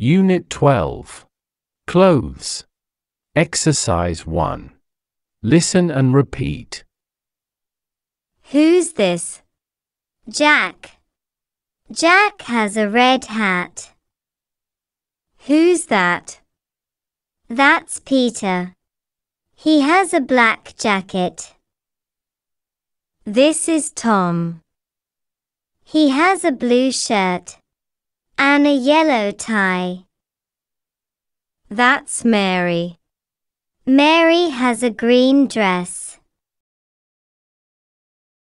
Unit 12. Clothes. Exercise 1. Listen and repeat. Who's this? Jack. Jack has a red hat. Who's that? That's Peter. He has a black jacket. This is Tom. He has a blue shirt and a yellow tie. That's Mary. Mary has a green dress.